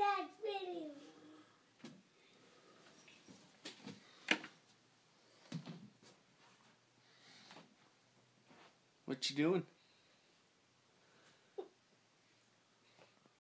video. What you doing?